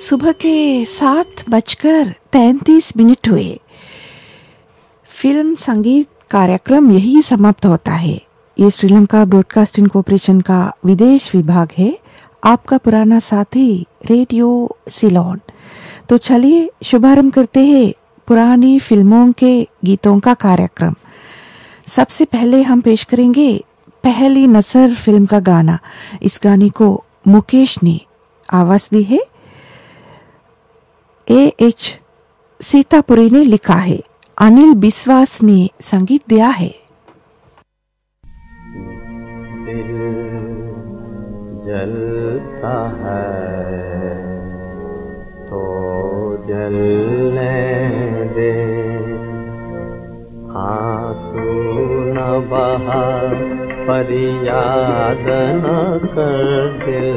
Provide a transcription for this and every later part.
सुबह के सात बजकर तैंतीस मिनट हुए। फ़िल्म संगीत कार्यक्रम यही समाप्त होता है। ये श्रीलंका ब्रॉडकास्टिंग कॉरपोरेशन का विदेश विभाग है। आपका पुराना साथी, रेडियो सिलोन। तो चलिए, शुभारंभ करते हैं पुरानी फ़िल्मों के गीतों का कार्यक्रम। सबसे पहले हम पेश करेंगे पहली नसर फ़िल्म का गाना। इस गाने को मुकेश ने आवाज़ दी है। ए एच सीतापुरी ने लिखा है अनिल बिस्वास ने संगीत दिया है दिल जलता है तो जलने दे। आँसू न बहा पर याद न कर, दिल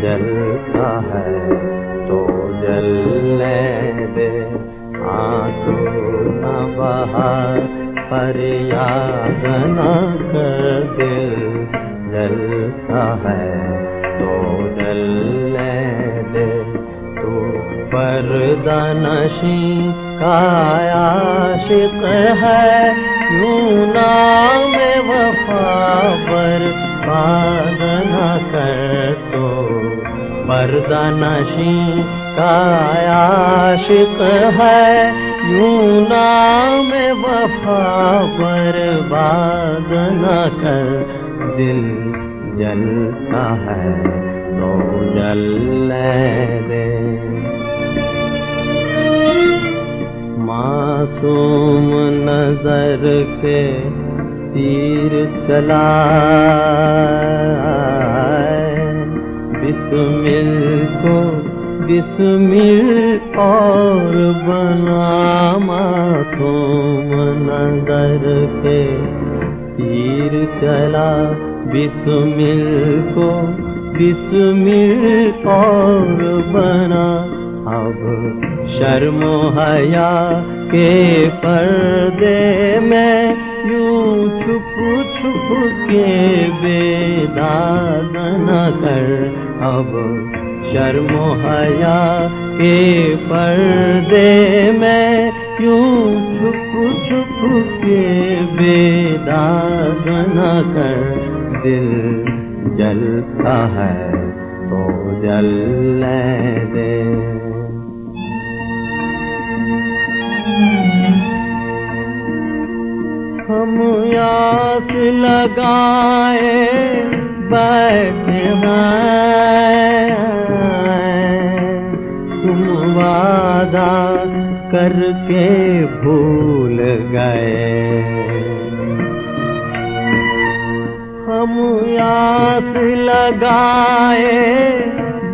जलता है। जलने दे आँसू न बहा पर याद न कर दिल जलता है तो जलने दे तू पर्दा नशी का आशिक है, यूँ नाम वफा पर बाद न कर तो पर्दा नशी का आशिक है यूं नाम वफा पर बाद न कर दिल जलता है तो जलने दे। मासूम नजर के तीर चला बिस्मिल को बिस्मिल और बना मासूम नज़र के तीर चला बिस्मिल को बिस्मिल और बना। अब शर्म हया के पर्दे में यूँ छुप छुप के बेदाग न कर अब शर्म हया के पर्दे में क्यों छुप छुप के बेदाग न कर? दिल जलता है तो जलने दे। हम यास लगाए तुम वादा करके भूल गए। हम यास लगाए,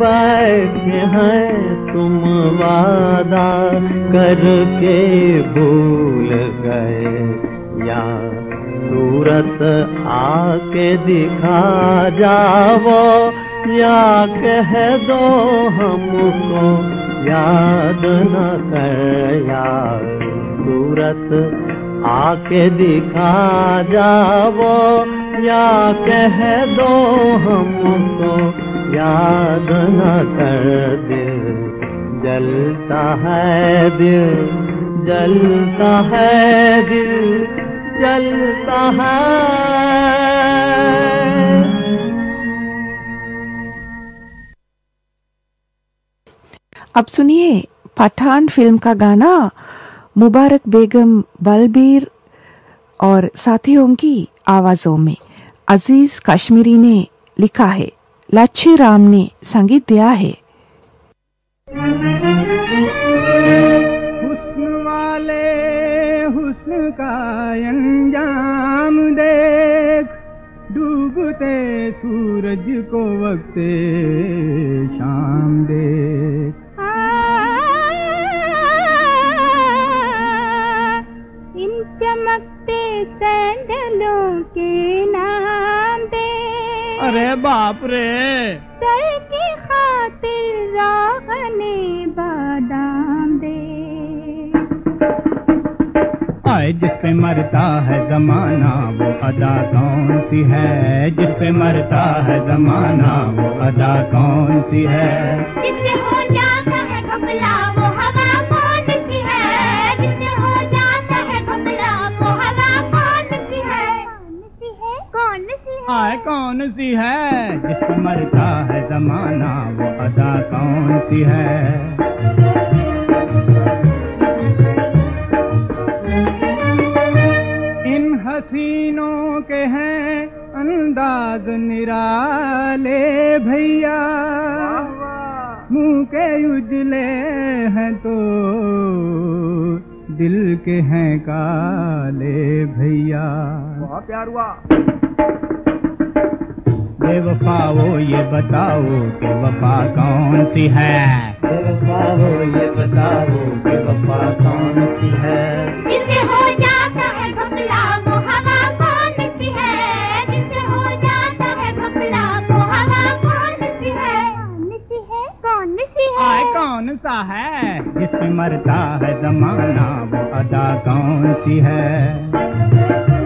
बैठे हैं तुम वादा करके भूल गए। या सूरत आके दिखा जाओ या कह दो हमको याद न कर, या सूरत आके दिखा जाओ या कह दो हमको याद न कर, दिल जलता है, दिल जलता है, दिल जलता है। अब सुनिए पठान फ़िल्म का गाना मुबारक बेगम बलबीर और साथियों की आवाजों में। अज़ीज़ कश्मीरी ने लिखा है लच्छी राम ने संगीत दिया है। हुस्न वाले हुस्न का डूबते सूरज को वक्त शाम दे। इन चमकते सैंडलों के नाम दे। अरे बाप रे! जिस पे मरता है जमाना वो अदा कौन सी है? जिस पे मरता है जमाना वो अदा कौन सी है कौन सी है? कौन सी है आए कौन सी है? जिस मरता है जमाना वो अदा कौन सी है? निराले भैया। मुँह के उजले हैं तो दिल के हैं काले भैया। बहुत प्यार हुआ। बेवफा वो ये बताओ कि वफा कौन सी है? बेवफा ये बताओ कि वफा कौन सी है मरता है जमाना वो अदा कौन सी है?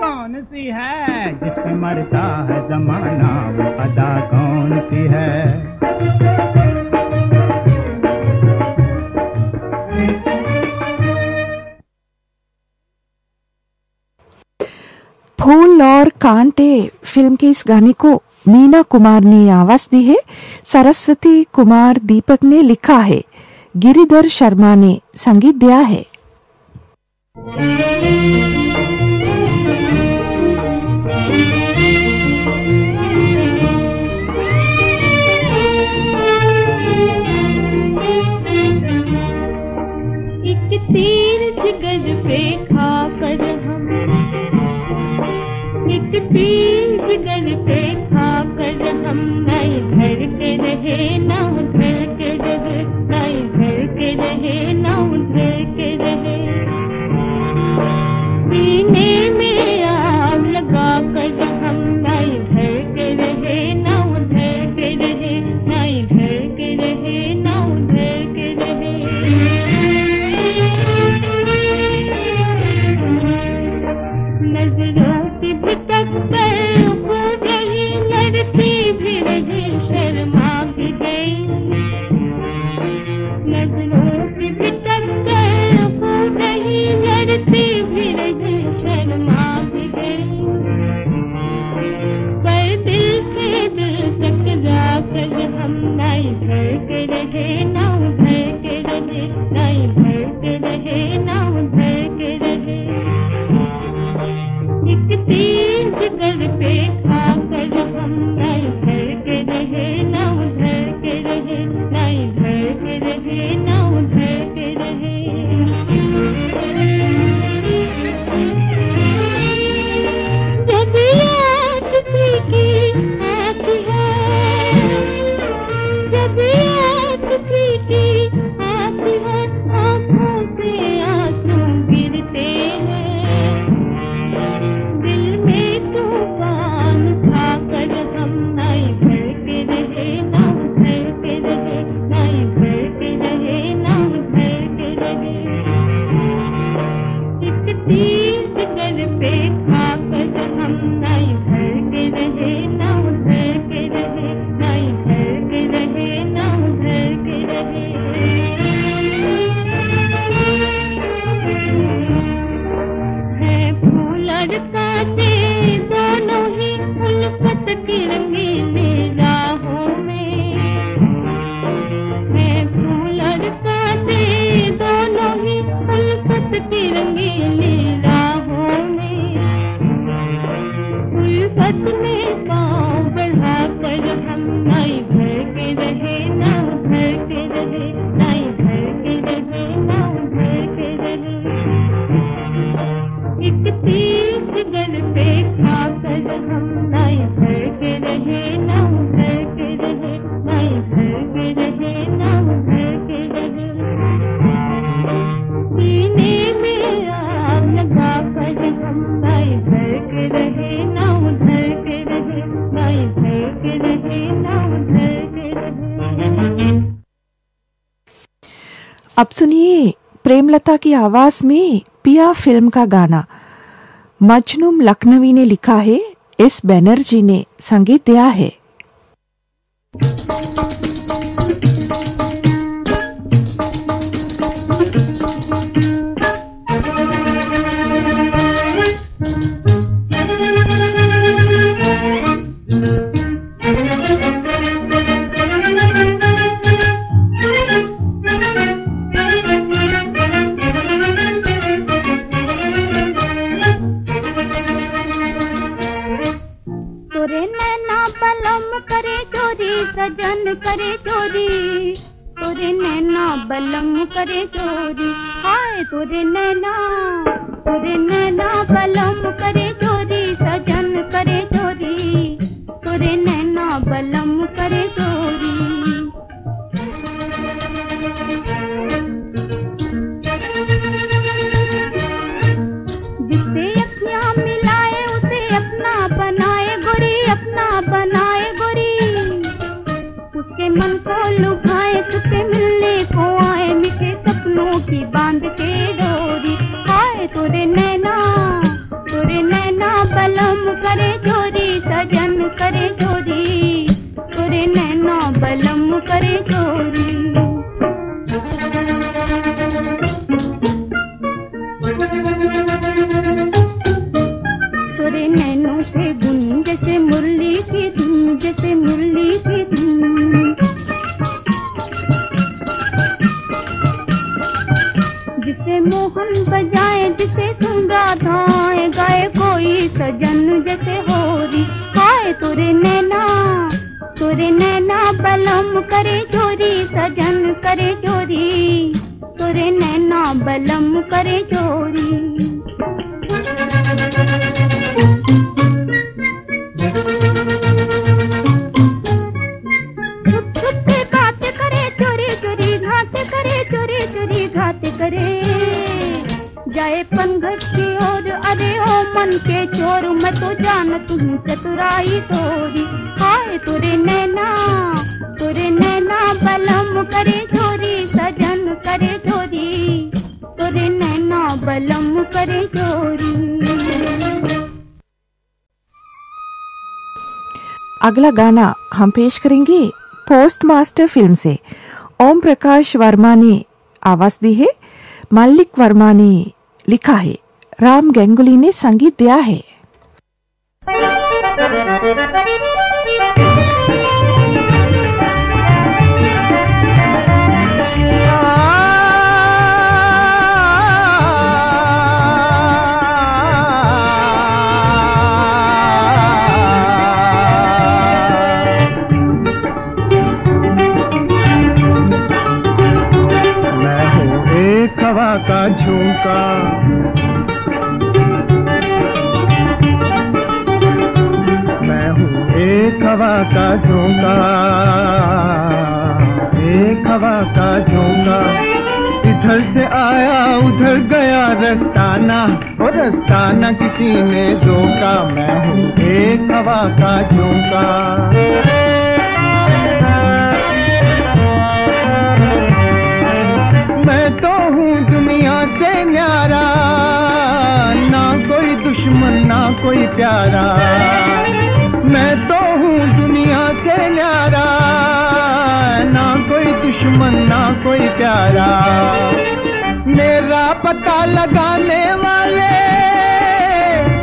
कौन सी है? जिसकी मरता है जमाना वो अदा कौन सी है? कांटे फ़िल्म के इस गाने को मीना कुमार ने आवाज़ दी है। सरस्वती कुमार दीपक ने लिखा है। गिरिधर शर्मा ने संगीत दिया है। एक तीर पे खा कर हम सकते जिगर खाकर हम न इधर के रहे ना घर के रहे ना घर के रहे लगे अब सुनिए प्रेमलता की आवाज़ में पिया फ़िल्म का गाना। मजनूम लखनवी ने लिखा है, एस बैनर्जी ने संगीत दिया है। बलम करे चोरी, सजन करे चोरी। तोरे नैना बलम करे चोरी। हाय, तोरे नैना तोरे नैना बलम करे चोरी, सजन करे चोरी। तोरे नैना बलम करे चोरी। मिलने को आए सपनों की बाँध के डोरी। नैना नैना, बलम करे चोरी, सजन करे नैना, बलम करे मन के चोर, मैं तो जानत हूँ चतुराई तोरी। हाय तोरे नैना तोरे नैना, बलम करे चोरी, सजन करे चोरी। तोरे नैना, बलम करे चोरी। अगला गाना हम पेश करेंगे पोस्ट मास्टर फ़िल्म से। ओम प्रकाश वर्मा ने आवाज़ दी है मल्लिक वर्मा ने लिखा है। राम गंगुली ने संगीत दिया है। का झोंका हवा का झोंका, एक हवा का झोंका। इधर से आया, उधर गया रस्ताना, वो रस्ताना किसी ने रोका मैं हूँ एक हवा का झोंका। मैं तो हूँ दुनिया से न्यारा, ना कोई दुश्मन, ना कोई प्यारा। न्यारा ना कोई दुश्मन, ना कोई प्यारा। मेरा पता लगाने वाले,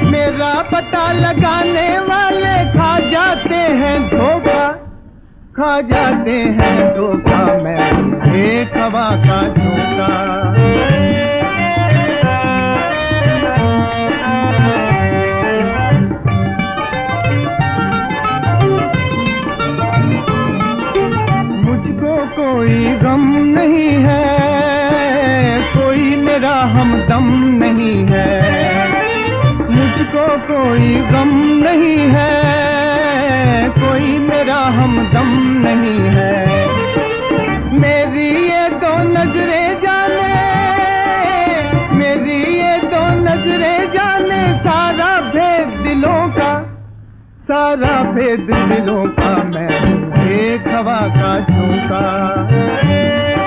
मेरा पता लगाने वाले खा जाते हैं धोखा। खा जाते हैं धोखा, मैं एक हवा का झोंका गम नहीं है, कोई मेरा हमदम नहीं है। मुझको कोई गम नहीं है, कोई मेरा हमदम नहीं है। मेरी ये तो नजरे जाने, मेरी ये तो नजरे जाने सारा भेद दिलों का, सारा भेद दिलों का मैं एक हवा का झोंका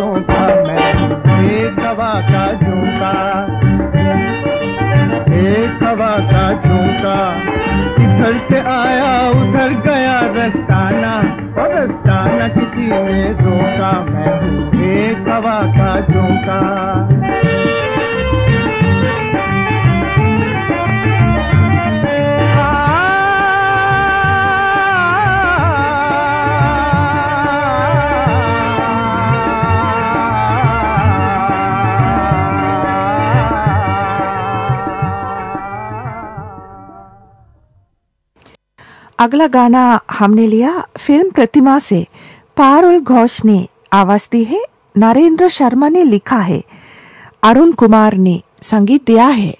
का मैं एक हवा का झूठा एक हवा का झूठा इधर से आया, उधर गया रस्ताना। और रस्ताना किसी ने रोका। मैं एक हवा का झोंका। अगला गाना हमने लिया फ़िल्म प्रतिमा से। पारुल घोष ने आवाज़ दी है, नरेंद्र शर्मा ने लिखा है, अरुण कुमार ने संगीत दिया है।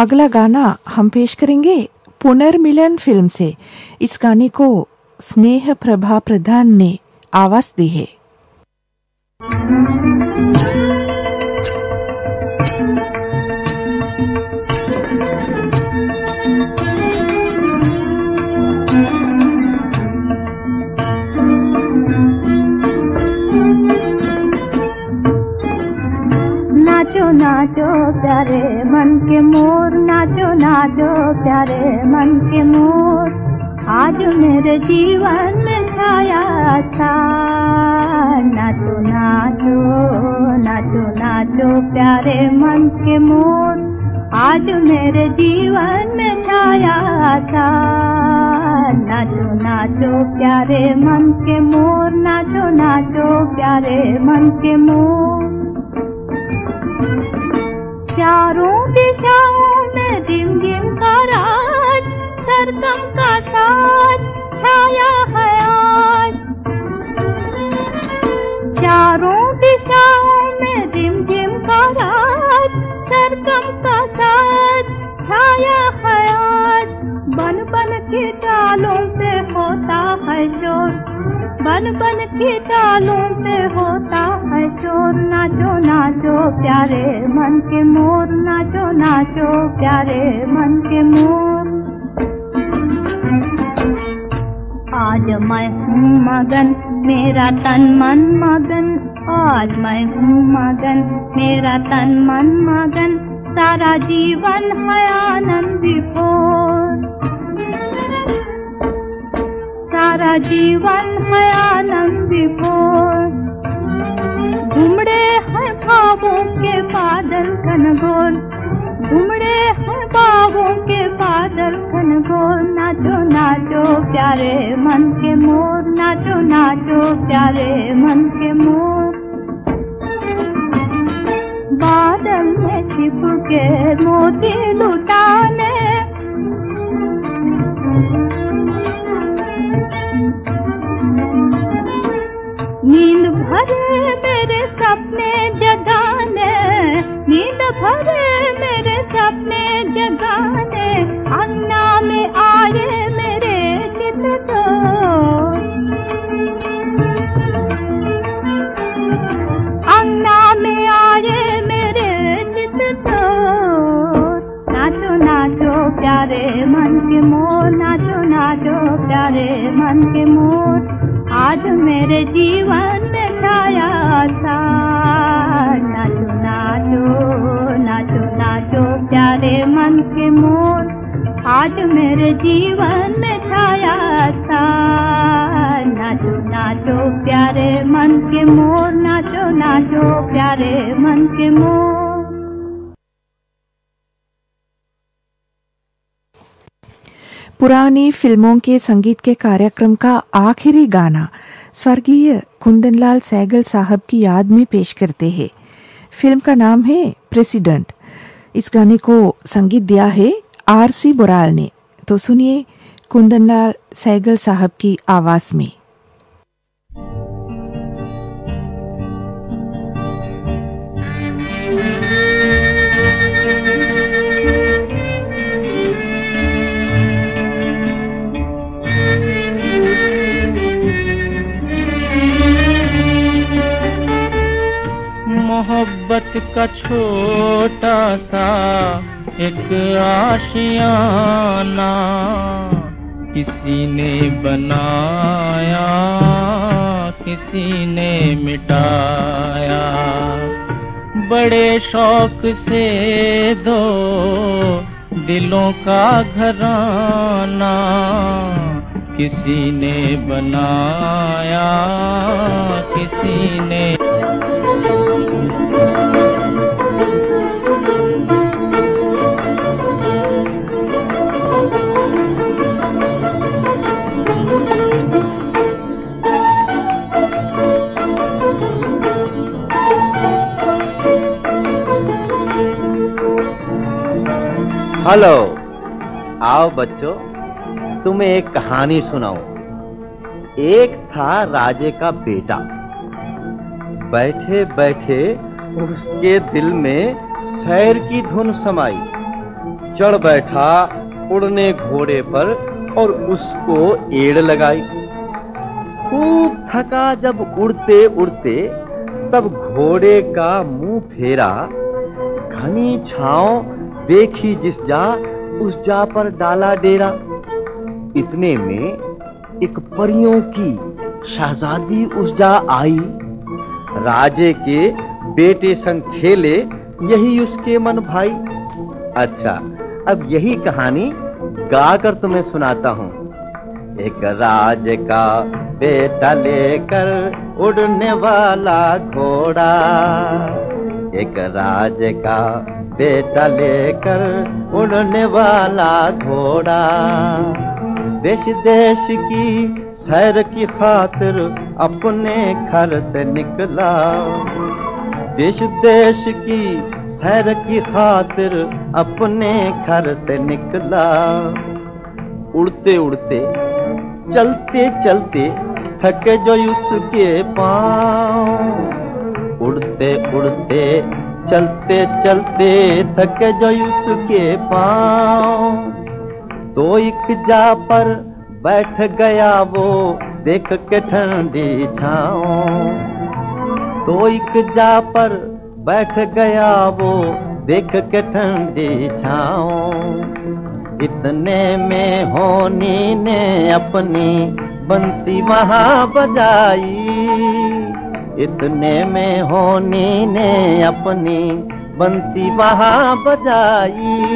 अगला गाना हम पेश करेंगे पुनर्मिलन फ़िल्म से। इस गाने को स्नेह प्रभा प्रधान ने आवाज़ दी है। नाचो प्यारे मन के मोर, नाचो नाचो प्यारे मन के मोर। आज मेरे जीवन में छाया था। नाचो नाचो नाचो नाचो प्यारे मन के मोर। आज मेरे जीवन में छाया था। नाचो नाचो प्यारे मन के मोर, नाचो नाचो प्यारे मन के मोर। सरगम का साज छाया है आज। चारों दिशाओं में रिम झिम का राज, सरगम का साज छाया है आज। बन बन के डालों पे होता है शोर। बन बन के डालों पे होता है शोर। नाचो नाचो प्यारे मन के मोर। नाचो नाचो प्यारे मन के मोर। आज मैं हूँ मगन, मेरा तन मन मगन। आज मैं हूँ मगन, मेरा तन मन मगन। सारा जीवन है आनंद विभोर सारा जीवन है आनंद विभोर घुमड़े हैं भावों के बादल घनघोर घुमड़े हैं बाबों के बादल खन घनघोर नाचो नाचो प्यारे मन के मोर, नाचो नाचो प्यारे मन के मोर। बादल में छिप के मोती लुटाने, नींद भरे मेरे सपने जगाने, नींद भरे आए मेरे चित तो। अंगना में आए मेरे चित तो। नाचो नाचो प्यारे मन के मोर, नाचो नाचो प्यारे मन के मोर। आज मेरे जीवन में छाया था नाचो नाचो नाचो नाचो प्यारे मन के मोर। आज मेरे जीवन में छाया था। नाचो नाचो प्यारे मन के मोर, नाचो नाचो प्यारे मन के मोर। पुरानी फ़िल्मों के संगीत के कार्यक्रम का आखिरी गाना स्वर्गीय कुंदनलाल सैगल साहब की याद में पेश करते हैं। फ़िल्म का नाम है प्रेसिडेंट। इस गाने को संगीत दिया है आर सी बोराल ने तो सुनिए कुंदनलाल सैगल साहब की आवाज़ में। मोहब्बत का छोटा सा एक आशियाना किसी ने बनाया, किसी ने मिटाया। बड़े शौक से दो दिलों का घराना किसी ने बनाया, किसी ने हेलो। आओ बच्चों, तुम्हें एक कहानी सुनाऊं। एक था राजे का बेटा। बैठे बैठे उसके दिल में शैर की धुन समाई। चढ़ बैठा उड़ने घोड़े पर और उसको एड़ लगाई। खूब थका जब उड़ते उड़ते तब घोड़े का मुँह फेरा। घनी छांव देखी जिस जा, उस जा पर डाला डेरा। इतने में एक परियों की शहजादी उस जा आई। राजे के बेटे संग खेले, यही उसके मन भाई। अच्छा अब यही कहानी गाकर तुम्हें सुनाता हूँ। एक राज का बेटा लेकर उड़ने वाला घोड़ा। एक राज का बेटा लेकर उड़ने वाला घोड़ा। देश देश की सैर की खातिर अपने घर से निकला। देश देश की सैर की खातिर अपने घर से निकला। उड़ते उड़ते, चलते चलते थके जो उसके पाँव। उड़ते उड़ते चलते चलते थके जो उसके पाँव। तो एक जा पर बैठ गया वो देख के ठंडी छाँव। तो एक जा पर बैठ गया वो देख के ठंडी छाओ इतने में होनी ने अपनी बंसी वहाँ बजाई। इतने में होनी ने अपनी बंसी वहाँ बजाई।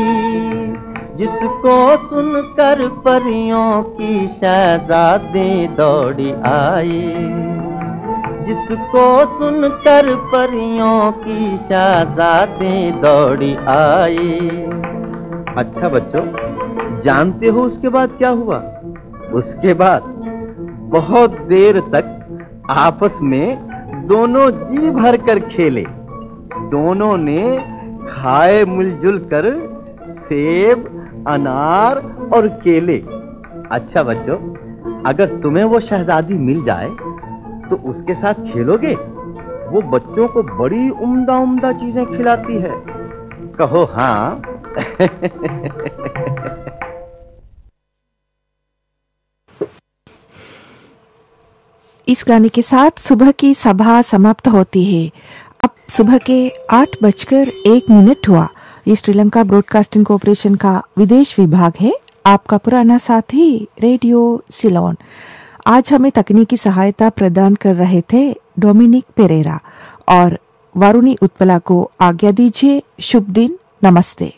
जिसको सुनकर परियों की शहजादी दौड़ी आई। जिसको सुनकर परियों की शहजादी दौड़ी आई। अच्छा बच्चों, जानते हो उसके बाद क्या हुआ? उसके बाद बहुत देर तक आपस में दोनों जी भर कर खेले। दोनों ने खाए मिलजुल कर सेब, अनार और केले। अच्छा बच्चों, अगर तुम्हें वो शहजादी मिल जाए तो उसके साथ खेलोगे? वो बच्चों को बड़ी उम्दा उम्दा चीज़ें खिलाती है। कहो हाँ। इस गाने के साथ सुबह की सभा समाप्त होती है। अब सुबह के आठ बजकर एक मिनट हुआ। ये श्रीलंका ब्रॉडकास्टिंग कॉरपोरेशन का विदेश विभाग है, आपका पुराना साथी, रेडियो सिलोन। आज हमें तकनीकी सहायता प्रदान कर रहे थे डोमिनिक पेरेरा। और वारुणी उत्पला को आज्ञा दीजिए शुभ दिन नमस्ते।